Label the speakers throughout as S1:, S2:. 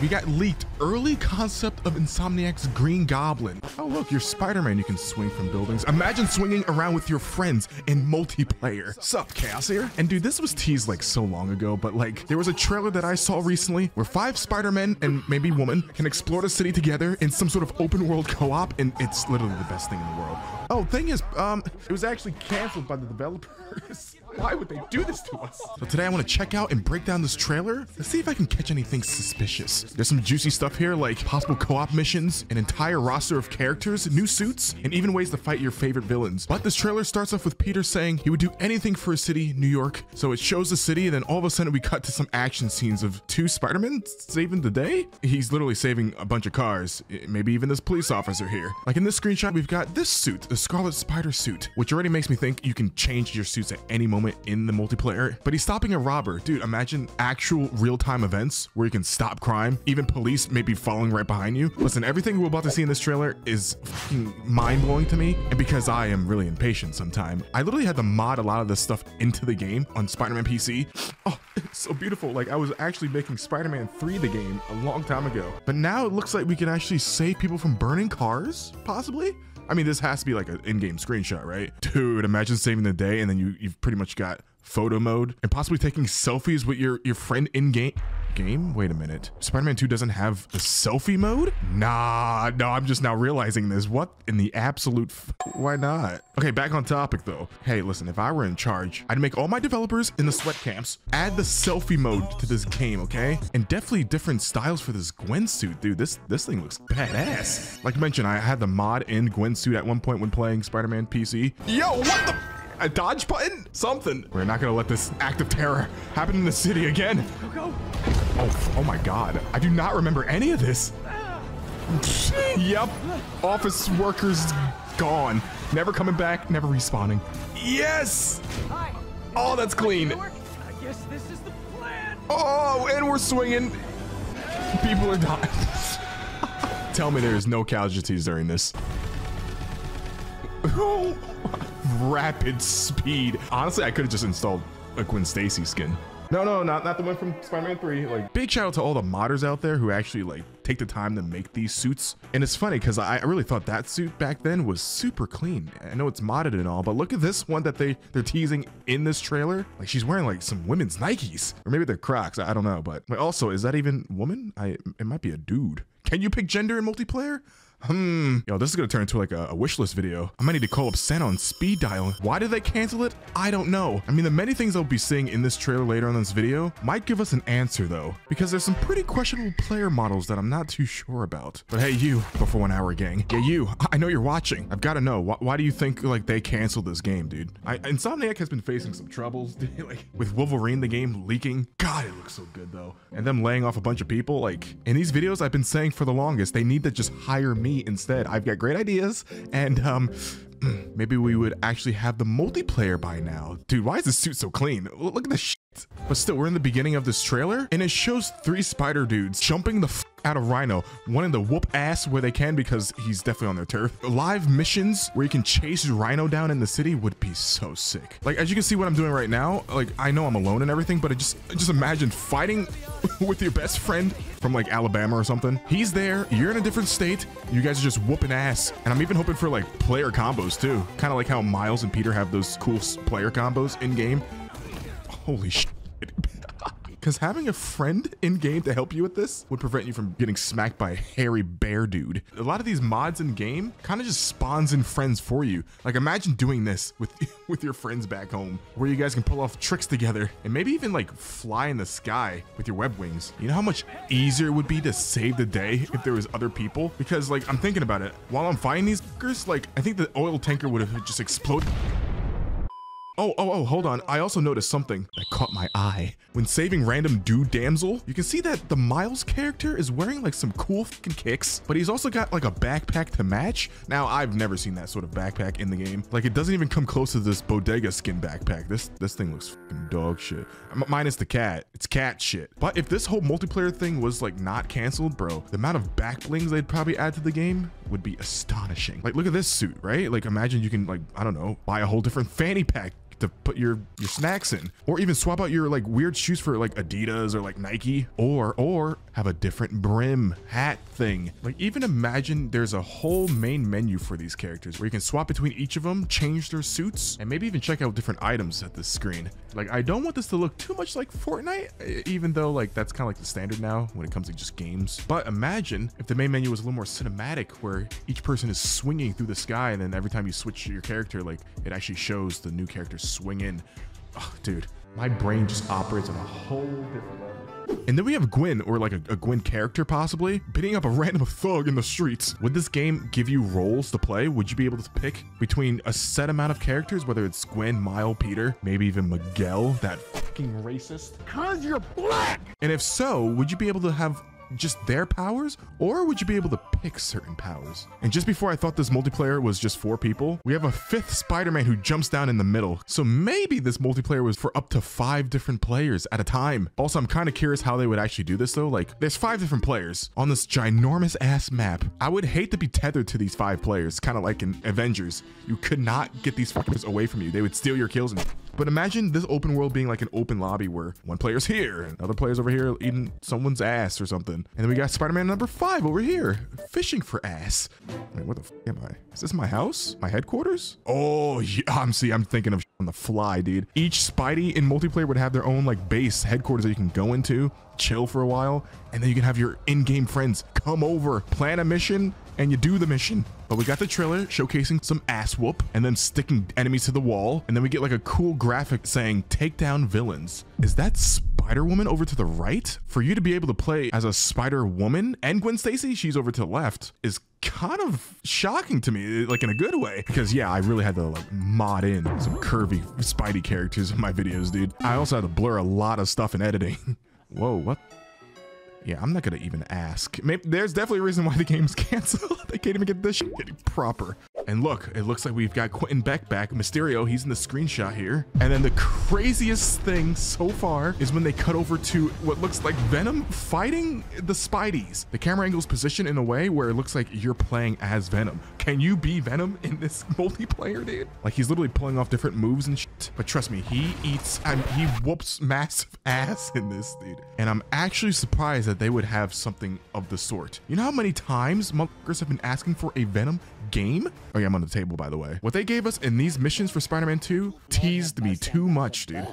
S1: We got leaked early concept of Insomniac's Green Goblin. Oh, look, you're Spider-Man. You can swing from buildings. Imagine swinging around with your friends in multiplayer. Sup, Chaos here? And dude, this was teased like so long ago, but like there was a trailer that I saw recently where five Spider-Men and maybe woman can explore the city together in some sort of open world co-op, and it's literally the best thing in the world. Oh, thing is, um, it was actually canceled by the developers. Why would they do this to us? So today I want to check out and break down this trailer to see if I can catch anything suspicious. There's some juicy stuff here like possible co-op missions, an entire roster of characters, new suits, and even ways to fight your favorite villains. But this trailer starts off with Peter saying he would do anything for a city, New York. So it shows the city and then all of a sudden we cut to some action scenes of two Spider-Men saving the day. He's literally saving a bunch of cars, maybe even this police officer here. Like in this screenshot, we've got this suit, the Scarlet Spider suit, which already makes me think you can change your suits at any moment in the multiplayer. But he's stopping a robber. Dude, imagine actual real-time events where you can stop crime. Even police may be following right behind you. Listen, everything we're about to see in this trailer is mind-blowing to me. And because I am really impatient sometime, I literally had to mod a lot of this stuff into the game on Spider-Man PC. Oh, it's so beautiful. Like I was actually making Spider-Man 3 the game a long time ago. But now it looks like we can actually save people from burning cars, possibly? I mean, this has to be like an in-game screenshot, right? Dude, imagine saving the day and then you, you've pretty much got photo mode and possibly taking selfies with your, your friend in-game game? Wait a minute. Spider-Man 2 doesn't have the selfie mode? Nah, no, I'm just now realizing this. What in the absolute Why not? Okay, back on topic though. Hey, listen, if I were in charge, I'd make all my developers in the sweat camps add the selfie mode to this game, okay? And definitely different styles for this Gwen suit, dude. This this thing looks badass. Like I mentioned, I had the mod in Gwen suit at one point when playing Spider-Man PC. Yo, what the? A dodge button? Something. We're not gonna let this act of terror happen in the city again. Go, go. Oh, oh my god. I do not remember any of this. yep. Office workers gone. Never coming back, never respawning. Yes! Oh, that's clean. I guess this is the plan. Oh, and we're swinging. People are dying. Tell me there is no casualties during this. Rapid speed. Honestly, I could have just installed a Gwen Stacy skin. No, no, not, not the one from Spider-Man 3. Like, big shout out to all the modders out there who actually like take the time to make these suits. And it's funny because I, I really thought that suit back then was super clean. I know it's modded and all, but look at this one that they, they're teasing in this trailer. Like she's wearing like some women's Nikes or maybe they're Crocs. I, I don't know. But also, is that even woman? I It might be a dude. Can you pick gender in multiplayer? Hmm. Yo, this is gonna turn into like a, a wish list video. I might need to call up Santa on speed dial. Why did they cancel it? I don't know. I mean, the many things I'll be seeing in this trailer later on this video might give us an answer though, because there's some pretty questionable player models that I'm not too sure about. But hey, you, before one hour gang. Yeah, you, I know you're watching. I've gotta know, why, why do you think like they canceled this game, dude? I, Insomniac has been facing some troubles, dude, like with Wolverine, the game leaking. God, it looks so good though. And them laying off a bunch of people, like in these videos I've been saying for the longest, they need to just hire me me instead. I've got great ideas and um maybe we would actually have the multiplayer by now. Dude, why is this suit so clean? Look at this But still, we're in the beginning of this trailer and it shows three spider dudes jumping the f out of Rhino, wanting to whoop ass where they can because he's definitely on their turf. Live missions where you can chase Rhino down in the city would be so sick. Like, as you can see what I'm doing right now, like, I know I'm alone and everything, but I just, just imagine fighting with your best friend from like Alabama or something. He's there, you're in a different state, you guys are just whooping ass. And I'm even hoping for like player combos too. Kind of like how Miles and Peter have those cool player combos in game. Holy shit. Because having a friend in game to help you with this would prevent you from getting smacked by a hairy bear dude. A lot of these mods in game kind of just spawns in friends for you. Like imagine doing this with with your friends back home where you guys can pull off tricks together and maybe even like fly in the sky with your web wings. You know how much easier it would be to save the day if there was other people? Because like I'm thinking about it while I'm fighting these fuckers, like I think the oil tanker would have just exploded. Oh, oh, oh, hold on. I also noticed something that caught my eye. When saving random dude damsel, you can see that the Miles character is wearing like some cool fucking kicks, but he's also got like a backpack to match. Now, I've never seen that sort of backpack in the game. Like it doesn't even come close to this bodega skin backpack. This this thing looks fucking dog shit. M minus the cat. It's cat shit. But if this whole multiplayer thing was like not canceled, bro, the amount of back blings they'd probably add to the game would be astonishing. Like look at this suit, right? Like imagine you can like, I don't know, buy a whole different fanny pack to put your your snacks in or even swap out your like weird shoes for like adidas or like nike or or have a different brim, hat thing. Like even imagine there's a whole main menu for these characters where you can swap between each of them, change their suits, and maybe even check out different items at this screen. Like I don't want this to look too much like Fortnite, even though like that's kind of like the standard now when it comes to just games. But imagine if the main menu was a little more cinematic where each person is swinging through the sky and then every time you switch your character, like it actually shows the new character swing in. Oh, dude, my brain just operates on a whole different level. And then we have Gwen, or like a, a, Gwen character possibly, beating up a random thug in the streets. Would this game give you roles to play? Would you be able to pick between a set amount of characters, whether it's Gwen, Mile, Peter, maybe even Miguel, that fucking racist?
S2: Cause you're black!
S1: And if so, would you be able to have just their powers, or would you be able to pick certain powers? And just before I thought this multiplayer was just four people, we have a fifth Spider-Man who jumps down in the middle. So maybe this multiplayer was for up to five different players at a time. Also, I'm kind of curious how they would actually do this though. Like, there's five different players on this ginormous ass map. I would hate to be tethered to these five players, kind of like in Avengers. You could not get these fuckers away from you. They would steal your kills and but imagine this open world being like an open lobby where one player's here and other players over here eating someone's ass or something. And then we got Spider-Man number five over here fishing for ass. Wait, what the f am I? Is this my house? My headquarters? Oh, yeah, I'm see, I'm thinking of on the fly, dude. Each Spidey in multiplayer would have their own like base headquarters that you can go into, chill for a while, and then you can have your in-game friends come over, plan a mission, and you do the mission. But we got the trailer showcasing some ass whoop and then sticking enemies to the wall. And then we get like a cool graphic saying take down villains. Is that Spider Woman over to the right? For you to be able to play as a Spider Woman and Gwen Stacy, she's over to the left, is kind of shocking to me, like in a good way. Because yeah, I really had to like mod in some curvy Spidey characters in my videos, dude. I also had to blur a lot of stuff in editing. Whoa, what yeah, I'm not gonna even ask. Maybe, there's definitely a reason why the game's canceled. they can't even get this shit proper. And look, it looks like we've got Quentin Beck back. Mysterio, he's in the screenshot here. And then the craziest thing so far is when they cut over to what looks like Venom fighting the Spideys. The camera angle's positioned in a way where it looks like you're playing as Venom. Can you be Venom in this multiplayer, dude? Like he's literally pulling off different moves and shit. But trust me, he eats, he whoops massive ass in this, dude. And I'm actually surprised that they would have something of the sort. You know how many times motherfuckers have been asking for a Venom game? Oh yeah, I'm on the table, by the way. What they gave us in these missions for Spider-Man 2 teased me too much, dude.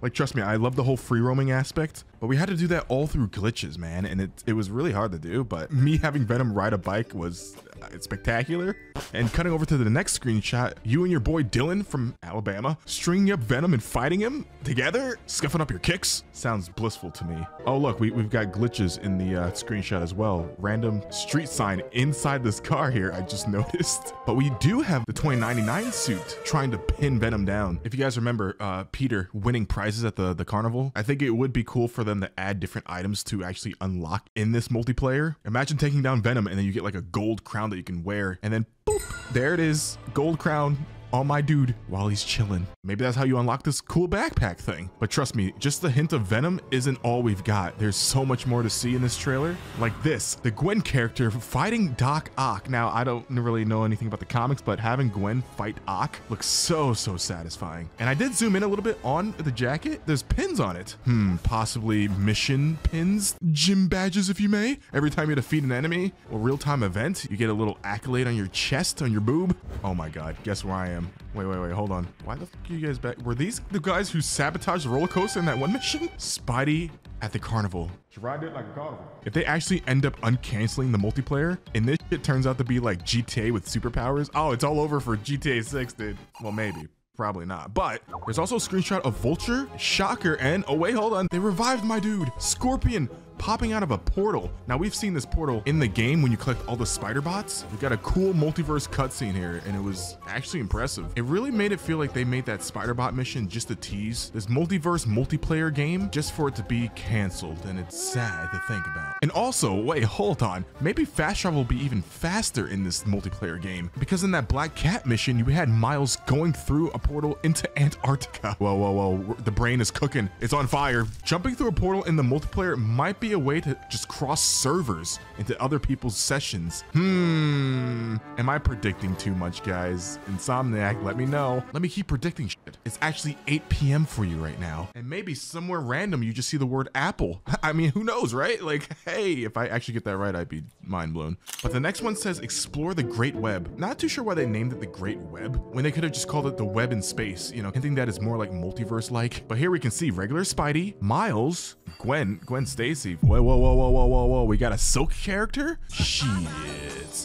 S1: Like, trust me, I love the whole free roaming aspect, but we had to do that all through glitches, man. And it, it was really hard to do, but me having Venom ride a bike was uh, spectacular. And cutting over to the next screenshot, you and your boy Dylan from Alabama, stringing up Venom and fighting him together, scuffing up your kicks. Sounds blissful to me. Oh, look, we, we've got glitches in the uh, screenshot as well. Random street sign inside this car here, I just noticed. But we do have the 2099 suit trying to pin Venom down. If you guys remember, uh, Peter winning prizes prizes at the, the carnival. I think it would be cool for them to add different items to actually unlock in this multiplayer. Imagine taking down Venom and then you get like a gold crown that you can wear and then boop, there it is, gold crown on my dude while he's chilling. Maybe that's how you unlock this cool backpack thing. But trust me, just the hint of Venom isn't all we've got. There's so much more to see in this trailer. Like this, the Gwen character fighting Doc Ock. Now, I don't really know anything about the comics, but having Gwen fight Ock looks so, so satisfying. And I did zoom in a little bit on the jacket. There's pins on it. Hmm, possibly mission pins? Gym badges, if you may. Every time you defeat an enemy or real-time event, you get a little accolade on your chest, on your boob. Oh my God, guess where I am? Wait, wait, wait, hold on. Why the fuck are you guys back? Were these the guys who sabotaged the roller coaster in that one mission? Spidey at the carnival.
S2: She ride it like a carnival.
S1: If they actually end up uncanceling the multiplayer, and this shit turns out to be like GTA with superpowers, oh, it's all over for GTA 6, dude. Well, maybe. Probably not. But there's also a screenshot of Vulture, Shocker, and oh wait, hold on. They revived my dude. Scorpion popping out of a portal. Now we've seen this portal in the game when you collect all the spider bots. We got a cool multiverse cutscene here and it was actually impressive. It really made it feel like they made that spider bot mission just to tease. This multiverse multiplayer game just for it to be canceled and it's sad to think about. And also, wait, hold on. Maybe fast travel will be even faster in this multiplayer game because in that Black Cat mission, you had Miles going through a portal into Antarctica. Whoa, whoa, whoa. The brain is cooking. It's on fire. Jumping through a portal in the multiplayer might be be a way to just cross servers into other people's sessions. Hmm. Am I predicting too much, guys? Insomniac, let me know. Let me keep predicting shit. It's actually 8 p.m. for you right now. And maybe somewhere random you just see the word Apple. I mean, who knows, right? Like, hey, if I actually get that right, I'd be mind blown. But the next one says explore the Great Web. Not too sure why they named it the Great Web when they could have just called it the Web in Space, you know, hinting that it's more like multiverse like. But here we can see regular Spidey, Miles, Gwen, Gwen Stacy. Whoa, whoa, whoa, whoa, whoa, whoa, whoa. We got a Silk character? Shit.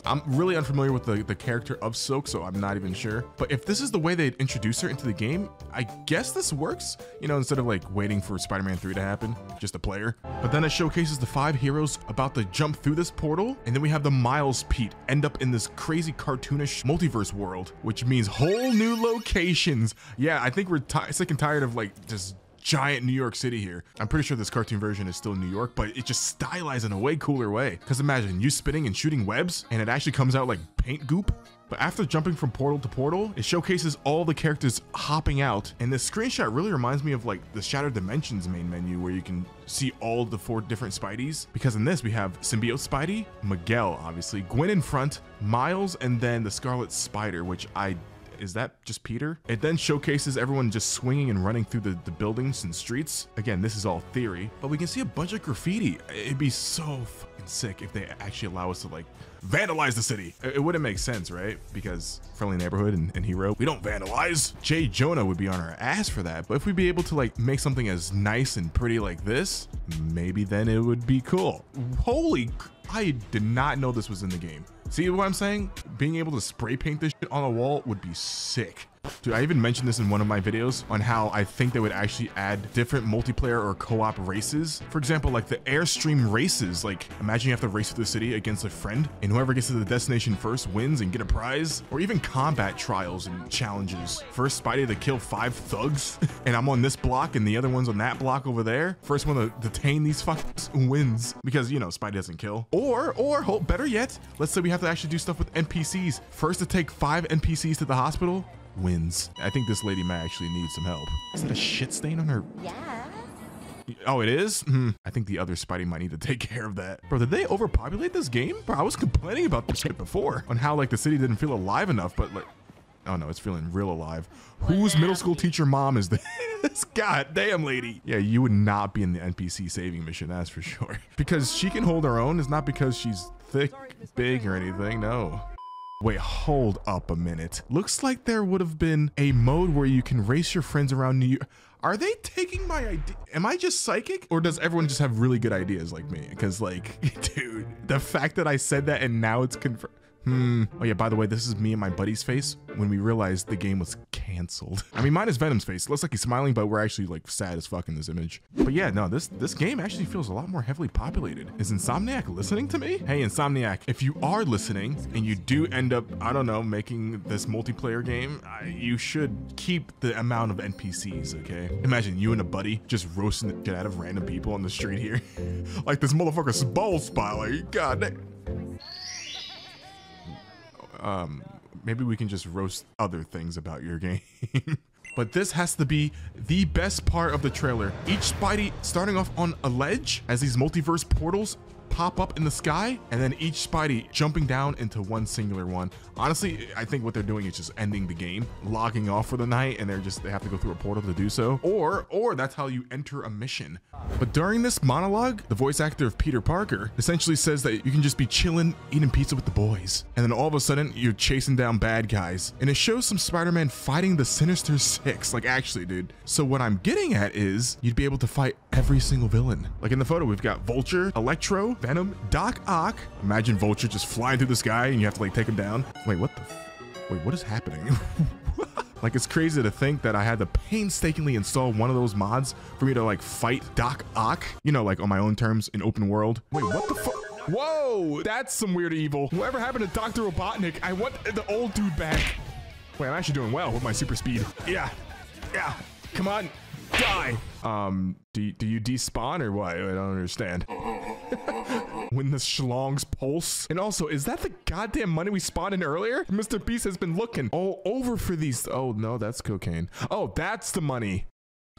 S1: I'm really unfamiliar with the, the character of Silk, so I'm not even sure. But if this is the way they introduce her into the game, I guess this works. You know, instead of like waiting for Spider-Man 3 to happen, just a player. But then it showcases the five heroes about to jump through this portal. And then we have the Miles Pete end up in this crazy cartoonish multiverse world, which means whole new locations. Yeah, I think we're sick and tired of like just giant New York City here. I'm pretty sure this cartoon version is still New York, but it just stylized in a way cooler way. Because imagine you spinning and shooting webs, and it actually comes out like paint goop. But after jumping from portal to portal, it showcases all the characters hopping out. And this screenshot really reminds me of like the Shattered Dimensions main menu where you can see all the four different Spideys. Because in this, we have Symbiote Spidey, Miguel, obviously, Gwen in front, Miles, and then the Scarlet Spider, which I is that just Peter? It then showcases everyone just swinging and running through the, the buildings and streets. Again, this is all theory, but we can see a bunch of graffiti. It'd be so fucking sick if they actually allow us to like vandalize the city. It, it wouldn't make sense, right? Because friendly neighborhood and, and, hero, we don't vandalize. Jay Jonah would be on our ass for that. But if we'd be able to like make something as nice and pretty like this, maybe then it would be cool. Holy, I did not know this was in the game. See what I'm saying? Being able to spray paint this shit on a wall would be sick. Dude, I even mentioned this in one of my videos on how I think they would actually add different multiplayer or co-op races. For example, like the Airstream races. Like, imagine you have to race through the city against a friend, and whoever gets to the destination first wins and get a prize. Or even combat trials and challenges. First Spidey to kill five thugs, and I'm on this block, and the other one's on that block over there. First one to detain these fuckers wins. Because, you know, Spidey doesn't kill. Or, or, better yet, let's say we have to actually do stuff with NPCs. First to take five NPCs to the hospital, wins. I think this lady might actually need some help. Is that a shit stain on her? Yeah. Oh, it is? Hmm. I think the other Spidey might need to take care of that. Bro, did they overpopulate this game? Bro, I was complaining about this shit before on how like the city didn't feel alive enough, but like, oh no, it's feeling real alive. Whose middle school teacher mom is this? God damn lady. Yeah, you would not be in the NPC saving mission, that's for sure. Because she can hold her own is not because she's thick, big or anything, no. Wait, hold up a minute. Looks like there would have been a mode where you can race your friends around New York. Are they taking my idea? Am I just psychic? Or does everyone just have really good ideas like me? Because like, dude, the fact that I said that and now it's confirmed. Hmm. Oh yeah, by the way, this is me and my buddy's face when we realized the game was canceled. I mean, mine is Venom's face. It looks like he's smiling, but we're actually like sad as fuck in this image. But yeah, no, this this game actually feels a lot more heavily populated. Is Insomniac listening to me? Hey, Insomniac, if you are listening and you do end up, I don't know, making this multiplayer game, uh, you should keep the amount of NPCs, okay? Imagine you and a buddy just roasting the shit out of random people on the street here. like this motherfucker's ball spot, like, god damn um, maybe we can just roast other things about your game. but this has to be the best part of the trailer. Each Spidey starting off on a ledge as these multiverse portals pop up in the sky and then each Spidey jumping down into one singular one. Honestly, I think what they're doing is just ending the game, logging off for the night, and they're just they have to go through a portal to do so. Or or that's how you enter a mission. But during this monologue, the voice actor of Peter Parker essentially says that you can just be chilling, eating pizza with the boys. And then all of a sudden, you're chasing down bad guys. And it shows some Spider-Man fighting the Sinister Six. Like, actually, dude. So what I'm getting at is you'd be able to fight every single villain. Like in the photo, we've got Vulture, Electro, Venom, Doc Ock. Imagine Vulture just flying through the sky and you have to like take him down. Wait, what the? Wait, what is happening? like it's crazy to think that I had to painstakingly install one of those mods for me to like fight Doc Ock, you know, like on my own terms in open world. Wait, what the fuck? Whoa, that's some weird evil. Whatever happened to Dr. Robotnik? I want the old dude back. Wait, I'm actually doing well with my super speed. Yeah, yeah, come on, die. Um, do, do you despawn or what? I don't understand. when the schlongs pulse. And also, is that the goddamn money we spawned in earlier? Mr. Beast has been looking all over for these. Oh, no, that's cocaine. Oh, that's the money.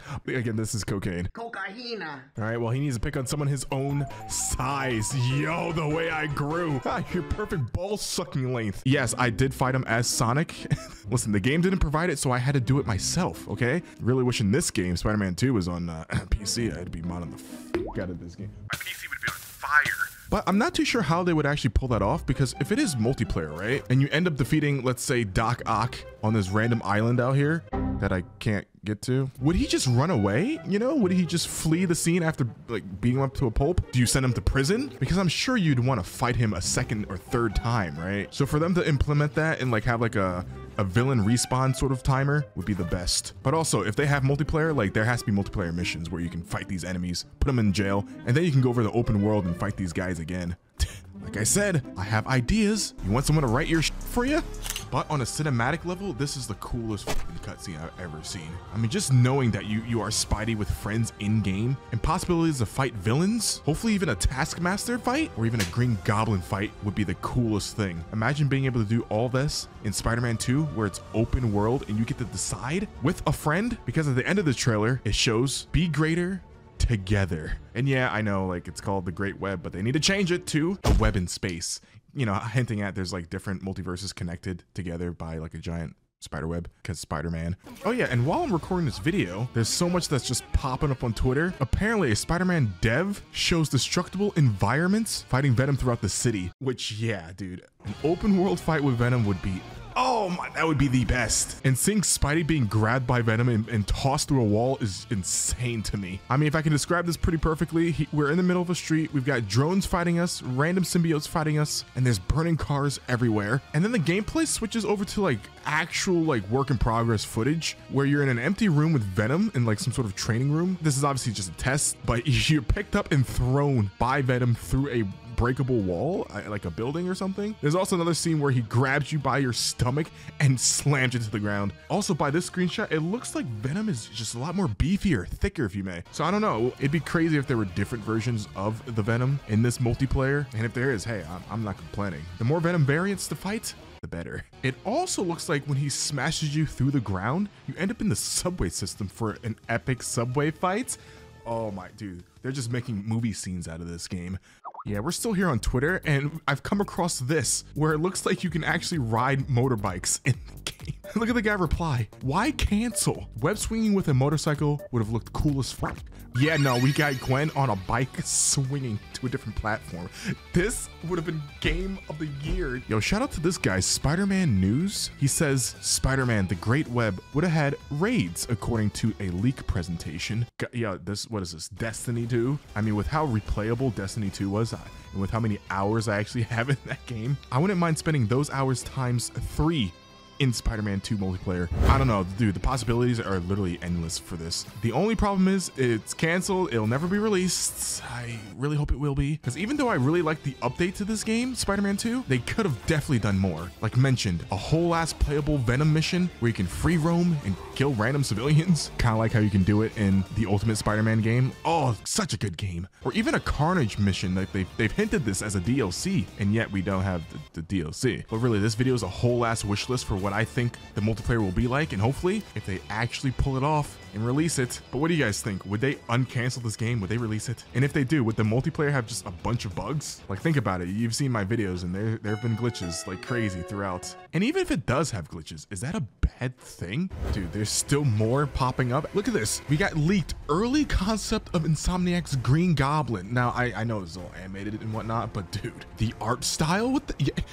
S1: Again, this is cocaine.
S3: Cocaína.
S1: All right, well, he needs to pick on someone his own size. Yo, the way I grew. Ah, your perfect ball sucking length. Yes, I did fight him as Sonic. Listen, the game didn't provide it, so I had to do it myself, okay? Really wishing this game, Spider-Man 2, was on uh, PC. I had to be modding the fuck out of this game. My PC would be on fire. But I'm not too sure how they would actually pull that off because if it is multiplayer, right? And you end up defeating, let's say, Doc Ock on this random island out here that I can't get to, would he just run away? You know, would he just flee the scene after like beating him up to a pulp? Do you send him to prison? Because I'm sure you'd want to fight him a second or third time, right? So for them to implement that and like have like a a villain respawn sort of timer would be the best. But also, if they have multiplayer, like there has to be multiplayer missions where you can fight these enemies, put them in jail, and then you can go over the open world and fight these guys again. like I said, I have ideas. You want someone to write your for you? But on a cinematic level, this is the coolest cutscene I've ever seen. I mean, just knowing that you, you are Spidey with friends in-game and possibilities to fight villains, hopefully even a Taskmaster fight or even a Green Goblin fight would be the coolest thing. Imagine being able to do all this in Spider-Man 2 where it's open world and you get to decide with a friend because at the end of the trailer, it shows be greater, together. And yeah, I know like it's called the Great Web, but they need to change it to a web in space. You know, hinting at there's like different multiverses connected together by like a giant spiderweb because Spider-Man. Oh yeah, and while I'm recording this video, there's so much that's just popping up on Twitter. Apparently a Spider-Man dev shows destructible environments fighting Venom throughout the city, which yeah, dude, an open world fight with Venom would be Oh my, that would be the best. And seeing Spidey being grabbed by Venom and, and, tossed through a wall is insane to me. I mean, if I can describe this pretty perfectly, he, we're in the middle of a street. We've got drones fighting us, random symbiotes fighting us, and there's burning cars everywhere. And then the gameplay switches over to like actual like work in progress footage where you're in an empty room with Venom in like some sort of training room. This is obviously just a test, but you're picked up and thrown by Venom through a breakable wall, like a building or something. There's also another scene where he grabs you by your stomach and slams you to the ground. Also, by this screenshot, it looks like Venom is just a lot more beefier, thicker, if you may. So I don't know. It'd be crazy if there were different versions of the Venom in this multiplayer. And if there is, hey, I'm, I'm not complaining. The more Venom variants to fight, the better. It also looks like when he smashes you through the ground, you end up in the subway system for an epic subway fight. Oh my dude, they're just making movie scenes out of this game. Yeah, we're still here on Twitter, and I've come across this where it looks like you can actually ride motorbikes in the game. Look at the guy reply. Why cancel? Web swinging with a motorcycle would have looked cool as fuck. Yeah, no, we got Gwen on a bike swinging to a different platform. This would have been game of the year. Yo, shout out to this guy, Spider-Man News. He says Spider-Man, the Great Web would have had raids according to a leak presentation. Yeah, this, what is this, Destiny 2? I mean, with how replayable Destiny 2 was, and with how many hours I actually have in that game, I wouldn't mind spending those hours times three in Spider-Man 2 multiplayer. I don't know, dude, the possibilities are literally endless for this. The only problem is it's canceled. It'll never be released. I really hope it will be. Because even though I really like the update to this game, Spider-Man 2, they could have definitely done more. Like mentioned, a whole ass playable Venom mission where you can free roam and kill random civilians. Kind of like how you can do it in the Ultimate Spider-Man game. Oh, such a good game. Or even a Carnage mission. Like they've, they've hinted this as a DLC, and yet we don't have the, the DLC. But really, this video is a whole ass wish list for what what I think the multiplayer will be like, and hopefully, if they actually pull it off and release it. But what do you guys think? Would they uncancel this game? Would they release it? And if they do, would the multiplayer have just a bunch of bugs? Like, think about it. You've seen my videos, and there there have been glitches like crazy throughout. And even if it does have glitches, is that a bad thing? Dude, there's still more popping up. Look at this. We got leaked early concept of Insomniac's Green Goblin. Now, I, I know it's all animated and whatnot, but dude, the art style with the... Yeah,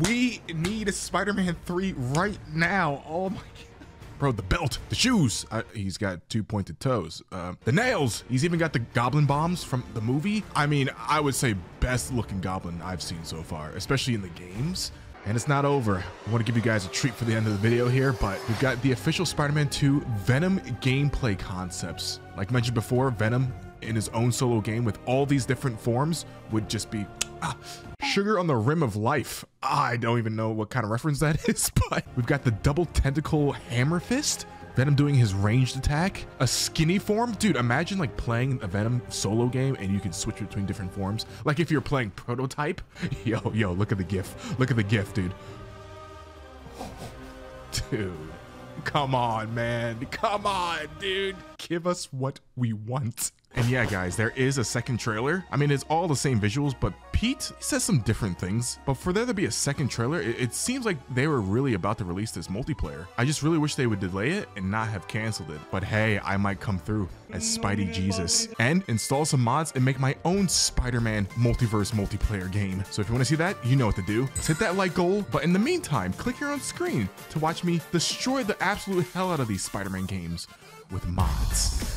S1: we need a Spider-Man 3 right now. Oh my God. Bro, the belt, the shoes. He's got two pointed toes. Uh, the nails. He's even got the goblin bombs from the movie. I mean, I would say best looking goblin I've seen so far, especially in the games. And it's not over. I want to give you guys a treat for the end of the video here, but we've got the official Spider-Man 2 Venom gameplay concepts. Like mentioned before, Venom in his own solo game with all these different forms would just be ah, sugar on the rim of life. I don't even know what kind of reference that is, but we've got the double tentacle hammer fist. Venom doing his ranged attack, a skinny form. Dude, imagine like playing a Venom solo game and you can switch between different forms. Like if you're playing prototype. Yo, yo, look at the gif. Look at the gif, dude. Dude. come on, man. Come on, dude. Give us what we want. And yeah, guys, there is a second trailer. I mean, it's all the same visuals, but Pete says some different things. But for there to be a second trailer, it, it, seems like they were really about to release this multiplayer. I just really wish they would delay it and not have canceled it. But hey, I might come through as Spidey Jesus and install some mods and make my own Spider-Man multiverse multiplayer game. So if you want to see that, you know what to do. Let's hit that like goal. But in the meantime, click here on screen to watch me destroy the absolute hell out of these Spider-Man games with mods.